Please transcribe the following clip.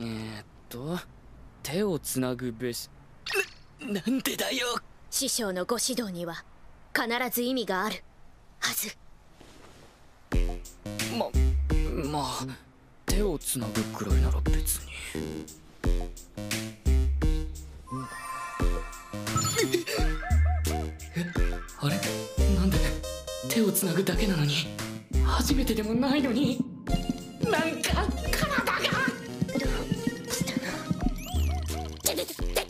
えー、っと手をつなぐべし。ななんでだよ。師匠のご指導には必ず意味がある。はず。ままあ手をつなぐくらいなら別に。えあれ？なんで手をつなぐだけなのに初めてでもないのに。なん it.